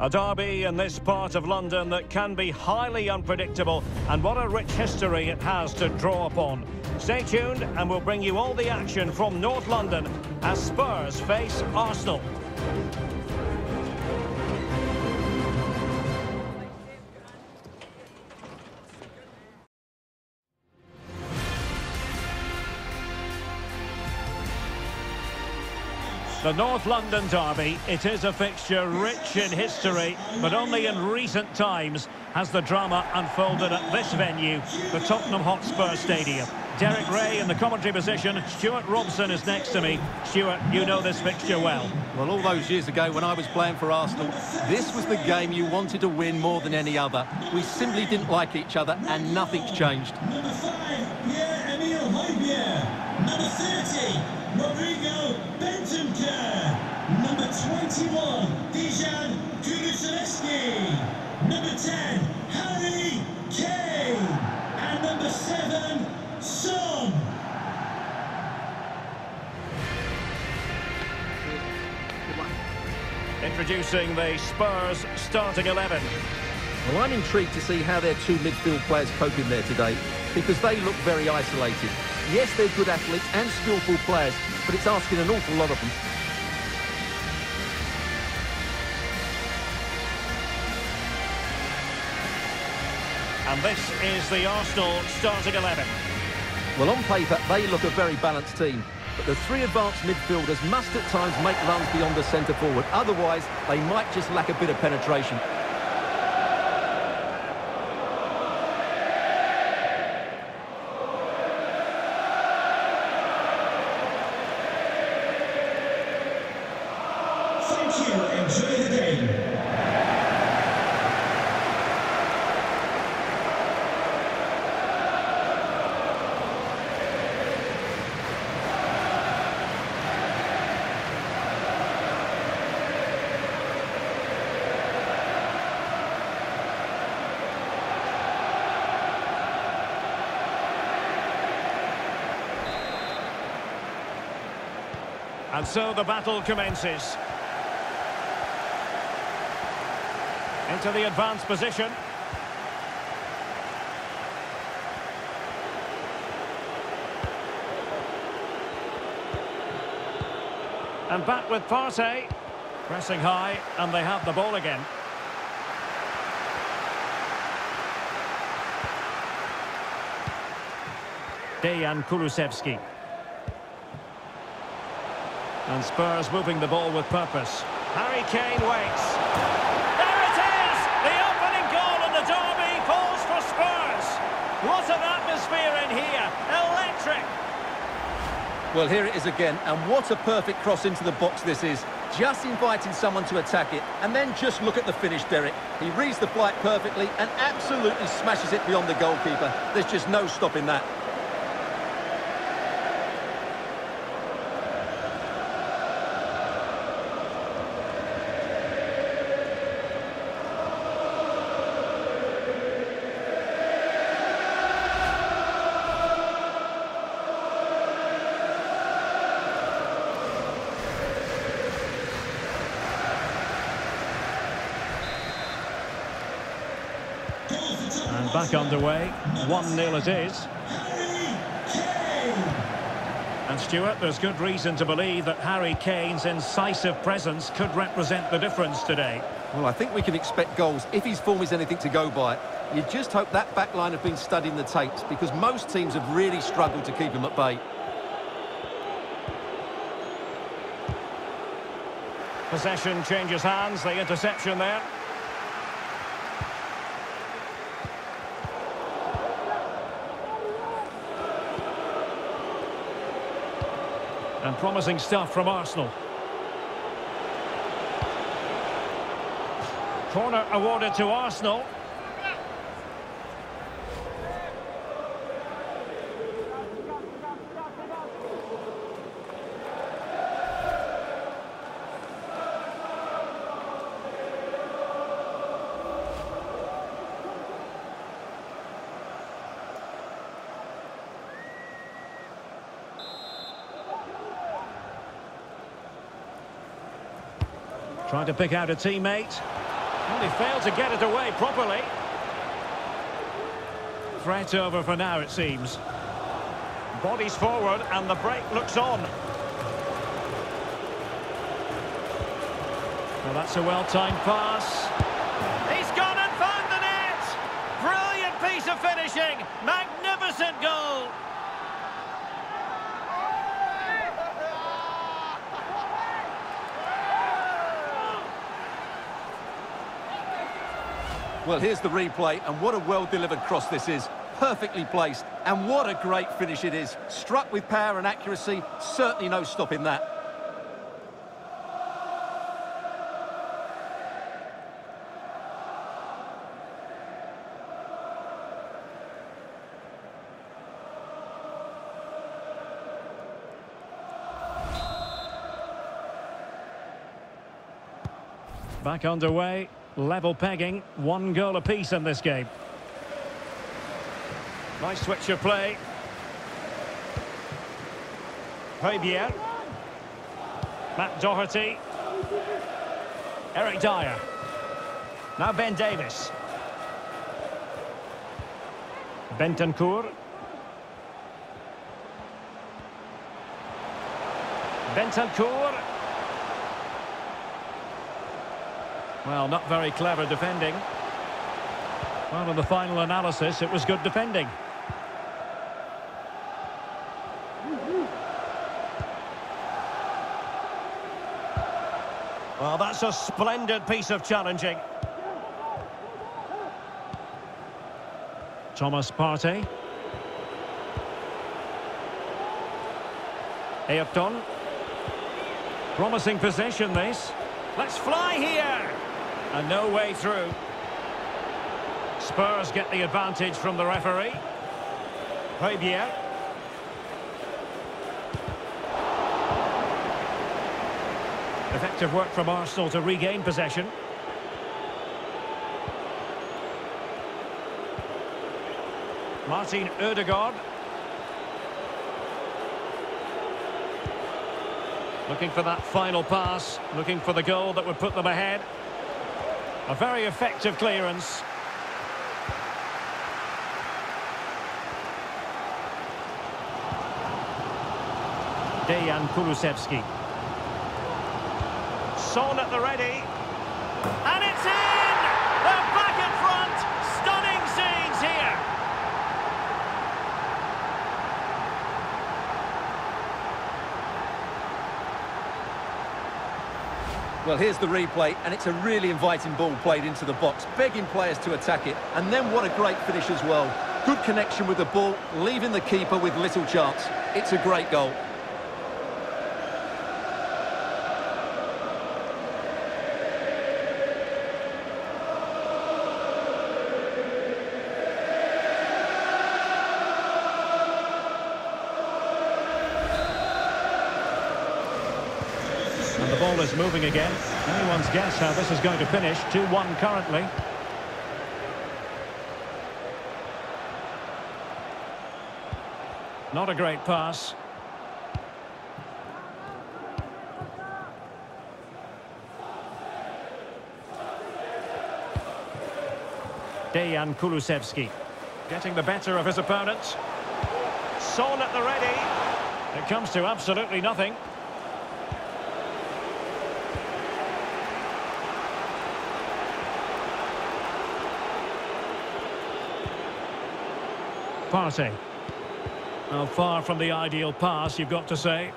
A derby in this part of London that can be highly unpredictable and what a rich history it has to draw upon. Stay tuned and we'll bring you all the action from North London as Spurs face Arsenal. The North London derby, it is a fixture rich in history, but only in recent times has the drama unfolded at this venue, the Tottenham Hotspur Stadium. Derek Rae in the commentary position, Stewart Robson is next to me. Stewart, you know this fixture well. Well, all those years ago when I was playing for Arsenal, this was the game you wanted to win more than any other. We simply didn't like each other and nothing's changed. Number five, Pierre-Emile Højbjerg. Number 30, Rodrigo Bentancur. Number 21, Dejan Kulusevski. Number 10, Harry Kane. And number 7, Son. Introducing the Spurs starting 11. Well, I'm intrigued to see how their two midfield players cope in there today because they look very isolated. Yes, they're good athletes and skillful players, but it's asking an awful lot of them. And this is the Arsenal starting 11. Well, on paper, they look a very balanced team. But the three advanced midfielders must at times make runs beyond the centre forward. Otherwise, they might just lack a bit of penetration. And so the battle commences. Into the advanced position. And back with Partey. Pressing high, and they have the ball again. Dejan Kulusevski. And Spurs moving the ball with purpose. Harry Kane waits. There it is! The opening goal in the derby falls for Spurs. What an atmosphere in here. Electric. Well, here it is again, and what a perfect cross into the box this is. Just inviting someone to attack it, and then just look at the finish, Derek. He reads the flight perfectly and absolutely smashes it beyond the goalkeeper. There's just no stopping that. And back underway. 1-0 it is. And Stewart, there's good reason to believe that Harry Kane's incisive presence could represent the difference today. Well, I think we can expect goals if his form is anything to go by. You just hope that back line have been studying the tapes because most teams have really struggled to keep him at bay. Possession changes hands, the interception there. And promising stuff from Arsenal. Corner awarded to Arsenal. To pick out a teammate. Well, he failed to get it away properly. Threat over for now, it seems. Bodies forward, and the break looks on. Well, that's a well-timed pass. He's gone and found the net! Brilliant piece of finishing! Magnificent goal! Well, here's the replay, and what a well-delivered cross this is. Perfectly placed, and what a great finish it is. Struck with power and accuracy, certainly no stopping that. Back underway, level pegging, one goal apiece in this game. Nice switch of play. Højbjerg. Matt Doherty. Eric Dier. Now Ben Davies. Bentancur. Bentancur. Well, not very clever defending. Well, in the final analysis, it was good defending. Well, that's a splendid piece of challenging. Thomas Partey. Ayrton. Promising possession, this. Let's fly here! And no way through. Spurs get the advantage from the referee. Højbjerg. Effective work from Arsenal to regain possession. Martin Ødegaard. Looking for that final pass, looking for the goal that would put them ahead. A very effective clearance. Dejan Kulusevski. Son at the ready. And it's in! They're back in front! Stunning scenes here! Well, here's the replay, and it's a really inviting ball played into the box, begging players to attack it. And then what a great finish as well. Good connection with the ball, leaving the keeper with little chance. It's a great goal. And the ball is moving again. Anyone's guess how this is going to finish. 2-1 currently. Not a great pass. Dejan Kulusevski getting the better of his opponent. Son at the ready. It comes to absolutely nothing. Partey. Well, far from the ideal pass, you've got to say.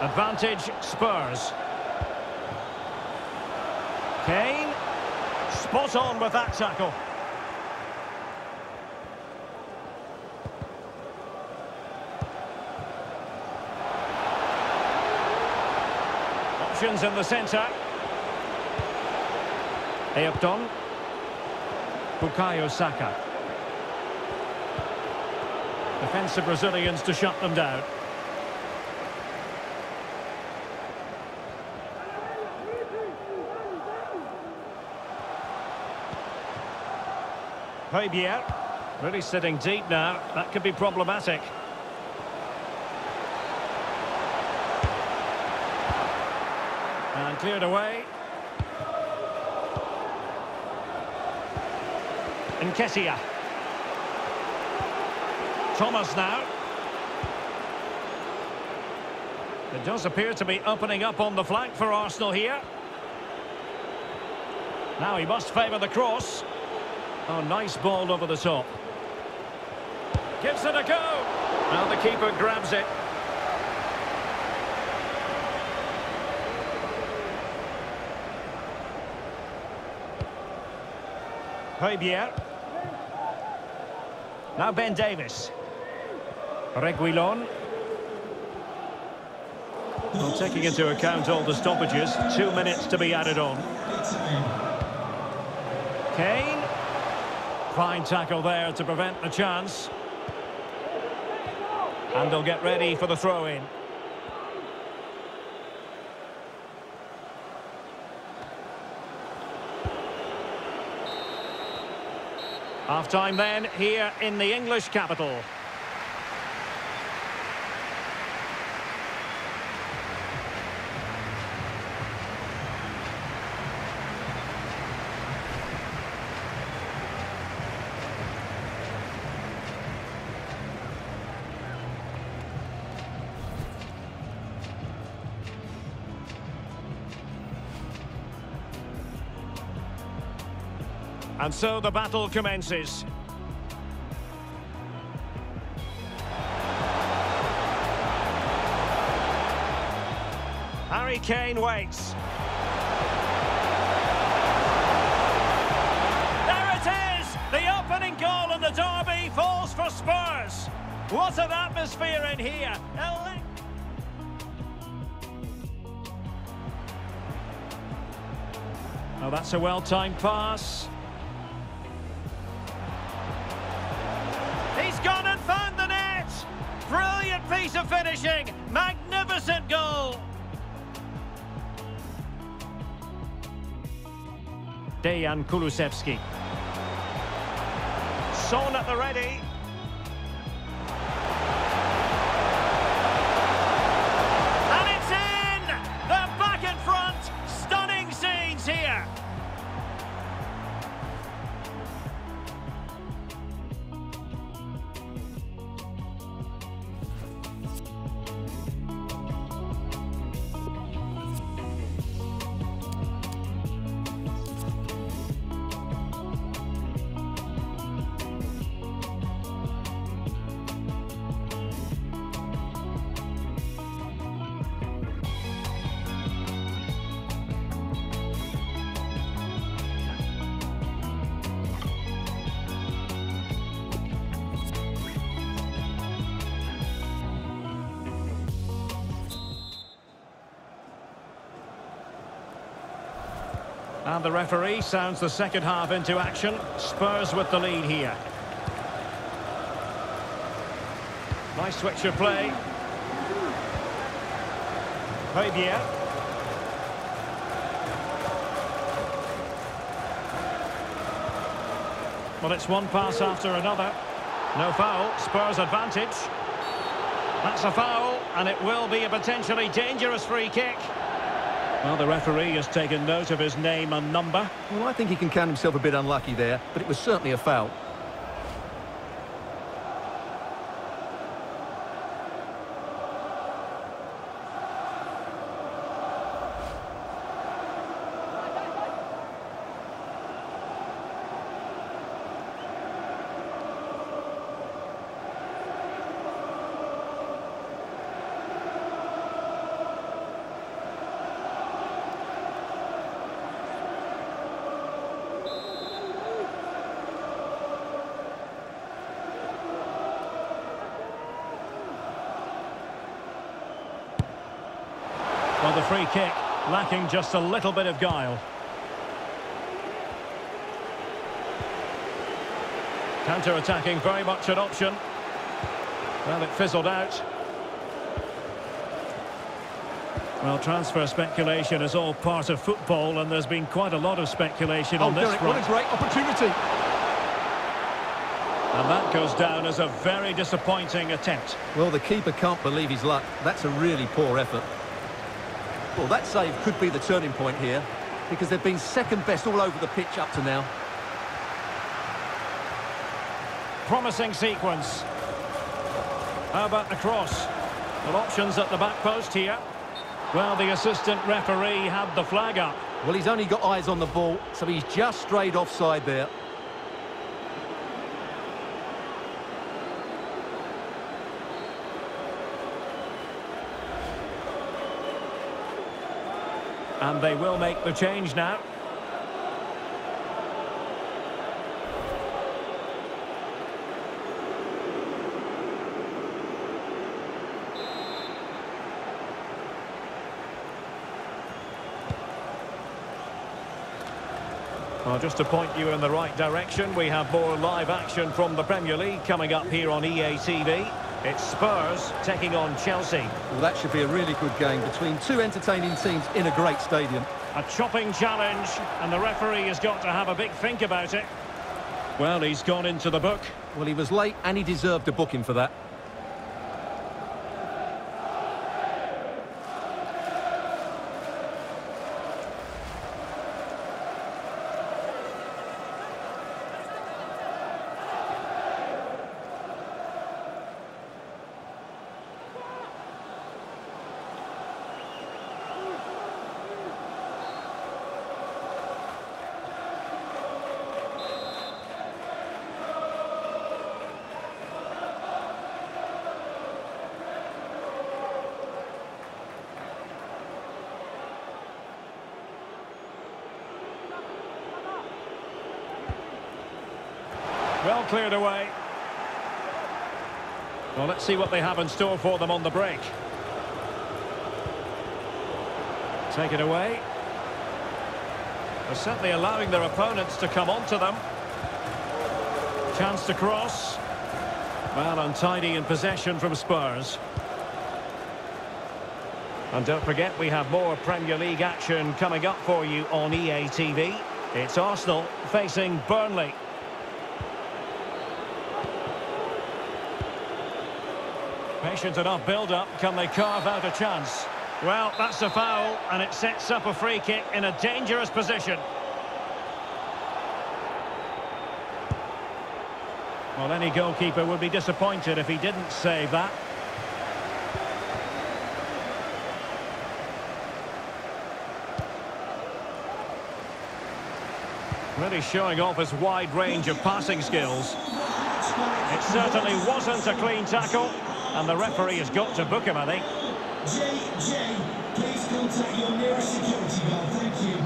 Advantage Spurs. Kane. Spot on with that tackle. Options in the centre. Ayrton. Bukayo Saka. Defensive Brazilians to shut them down. Højbjerg. Really sitting deep now. That could be problematic. And cleared away. Nketiah. Thomas now. It does appear to be opening up on the flank for Arsenal here. Now he must favour the cross. Oh, nice ball over the top. Gives it a go. Now the keeper grabs it. Højbjerg. Now Ben Davies. Reguilon. Well, taking into account all the stoppages, two minutes to be added on. Kane. Fine tackle there to prevent the chance. And they'll get ready for the throw-in. Half-time then, here in the English capital. And so the battle commences. Harry Kane waits. There it is! The opening goal in the derby falls for Spurs. What an atmosphere in here. Oh, that's a well-timed pass. He's gone and found the net! Brilliant piece of finishing! Magnificent goal! Dejan Kulusevski. Son at the ready. The referee sounds the second half into action. Spurs with the lead here. Nice switch of play. Højbjerg. Well, it's one pass after another. No foul. Spurs advantage. That's a foul, and it will be a potentially dangerous free kick. Well, the referee has taken note of his name and number. Well, I think he can count himself a bit unlucky there, but it was certainly a foul. Well, the free kick lacking just a little bit of guile. Counter-attacking, very much an option. Well, it fizzled out. Well, transfer speculation is all part of football, and there's been quite a lot of speculation Oh, on this Derek, what a great opportunity. And that goes down as a very disappointing attempt. Well, the keeper can't believe his luck. That's a really poor effort. Well, that save could be the turning point here because they've been second best all over the pitch up to now. Promising sequence. How about the cross? Well, options at the back post here. Well, the assistant referee had the flag up. Well, he's only got eyes on the ball, so he's just strayed offside there. And they will make the change now. Well, just to point you in the right direction, we have more live action from the Premier League coming up here on EA TV. It's Spurs taking on Chelsea. Well, that should be a really good game between two entertaining teams in a great stadium. A chopping challenge, and the referee has got to have a big think about it. Well, he's gone into the book. Well, he was late and he deserved a booking for that. Cleared away. Well, let's see what they have in store for them on the break. Take it away. They're certainly allowing their opponents to come onto them. Chance to cross. Well, untidy in possession from Spurs. And don't forget, we have more Premier League action coming up for you on EA TV. It's Arsenal facing Burnley. Patient enough build-up. Can they carve out a chance? Well, that's a foul, and it sets up a free kick in a dangerous position. Well, any goalkeeper would be disappointed if he didn't save that. Really showing off his wide range of passing skills. It certainly wasn't a clean tackle. And the referee has got to book him, I think. JJ, please contact your nearest security guard. Thank you.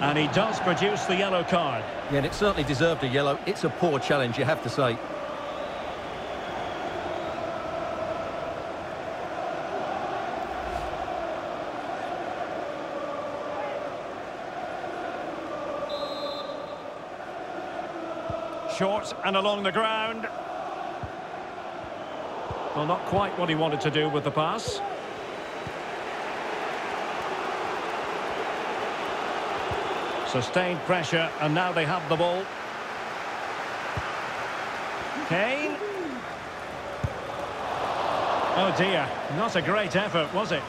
And he does produce the yellow card. Yeah, and it certainly deserved a yellow. It's a poor challenge, you have to say. Short and along the ground. Well, not quite what he wanted to do with the pass. Sustained pressure, and now they have the ball. Kane. Oh dear, not a great effort, was it?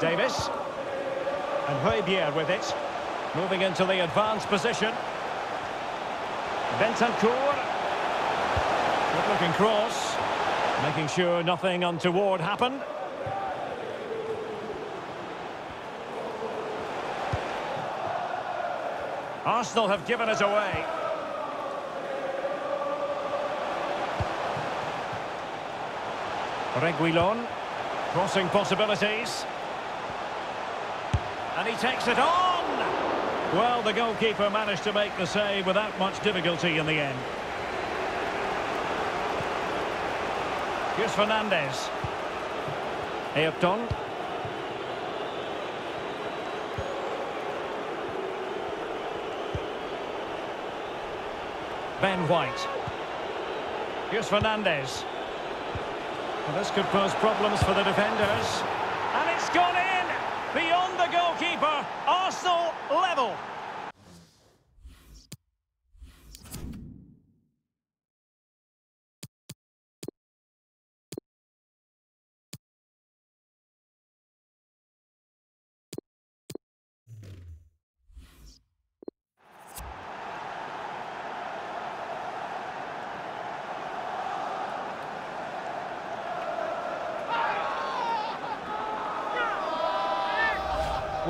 Davies. And with it. Moving into the advanced position. Bentancur. Good looking cross. Making sure nothing untoward happened. Arsenal have given it away. Reguilon. Crossing possibilities. And he takes it on! Well, the goalkeeper managed to make the save without much difficulty in the end. Here's Fernandez. Ayrton. Ben White. Here's Fernandez. Well, this could pose problems for the defenders. And it's gone in! Beyond the goalkeeper. Arsenal level.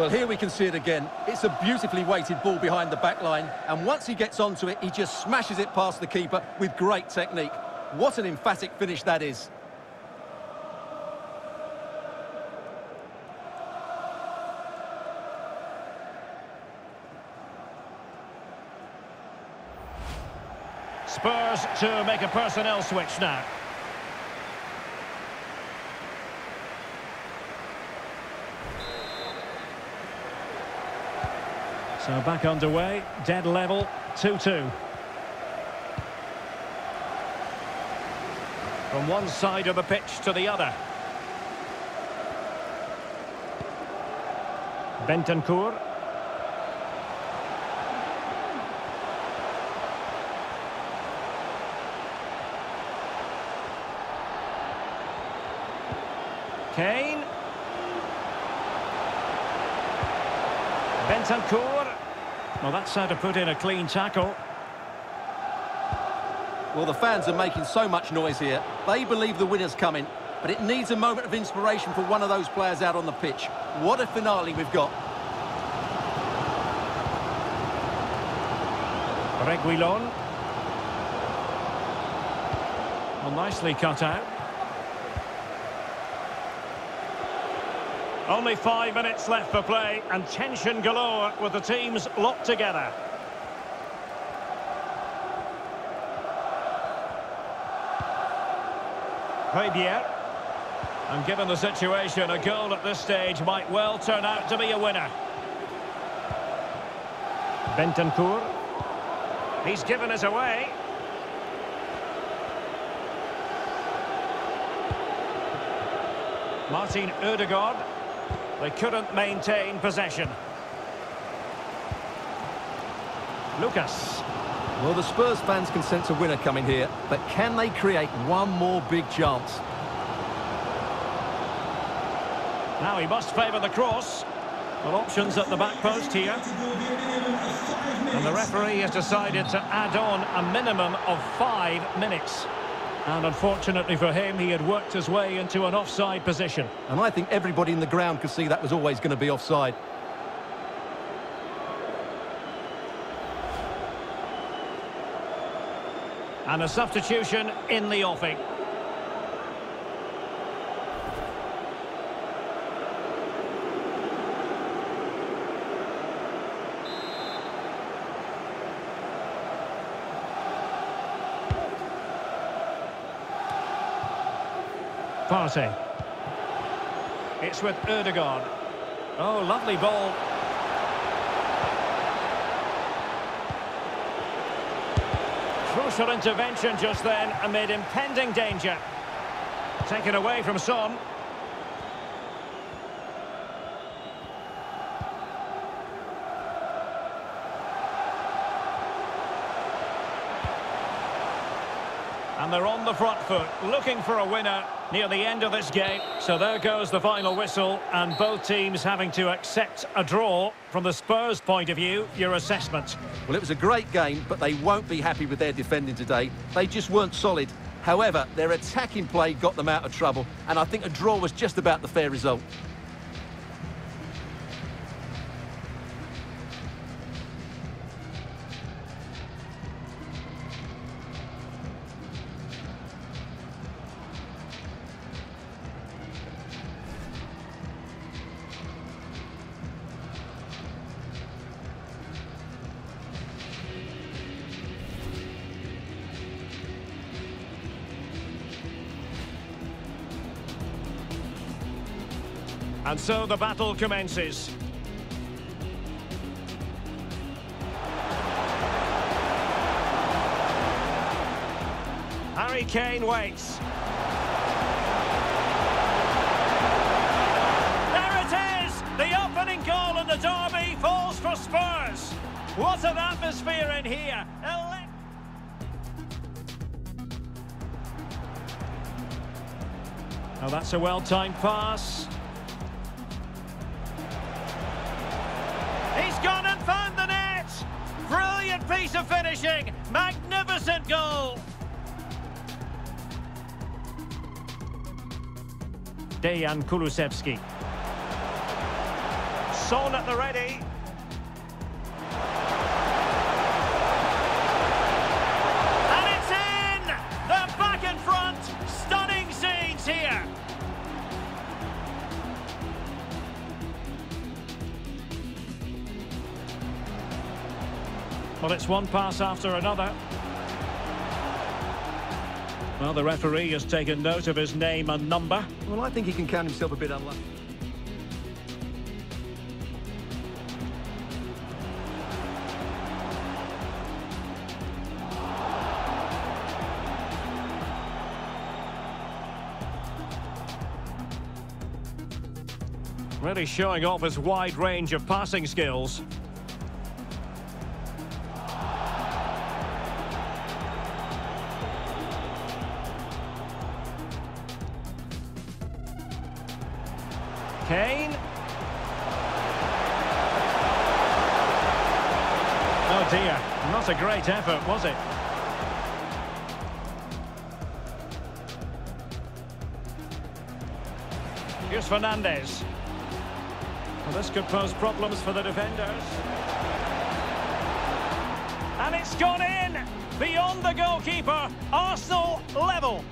Well, here we can see it again. It's a beautifully weighted ball behind the back line, and once he gets onto it, he just smashes it past the keeper with great technique. What an emphatic finish that is. Spurs to make a personnel switch now. So back underway, dead level, 2-2. From one side of the pitch to the other. Bentancur. Kane. Bentancur. Well, that's how to put in a clean tackle. Well, the fans are making so much noise here. They believe the winner's coming, but it needs a moment of inspiration for one of those players out on the pitch. What a finale we've got. Reguilon. Well, nicely cut out. Only five minutes left for play and tension galore with the teams locked together. Højbjerg. And given the situation, a goal at this stage might well turn out to be a winner. Bentancur. He's given us away. Martin Odegaard. They couldn't maintain possession. Lucas. Well, the Spurs fans can sense a winner coming here, but can they create one more big chance? Now he must favour the cross. Well, options at the back post here. And the referee has decided to add on a minimum of five minutes. And unfortunately for him, he had worked his way into an offside position. And I think everybody in the ground could see that was always going to be offside. And a substitution in the offing. Partey. It's with Erdogan. Oh, lovely ball. Crucial intervention just then amid impending danger. Taken away from Son. And they're on the front foot, looking for a winner near the end of this game. So there goes the final whistle, and both teams having to accept a draw. From the Spurs' point of view, your assessment? Well, it was a great game, but they won't be happy with their defending today. They just weren't solid. However, their attacking play got them out of trouble, and I think a draw was just about the fair result. And so the battle commences. Harry Kane waits. There it is! The opening goal in the derby falls for Spurs. What an atmosphere in here! Oh, that's a well-timed pass. Brilliant piece of finishing! Magnificent goal! Dejan Kulusevski. Son at the ready. Well, it's one pass after another. Well, the referee has taken note of his name and number. Well, I think he can count himself a bit unlucky. Really showing off his wide range of passing skills. Effort, was it? Here's Fernandez. Well, this could pose problems for the defenders. And it's gone in! Beyond the goalkeeper, Arsenal level.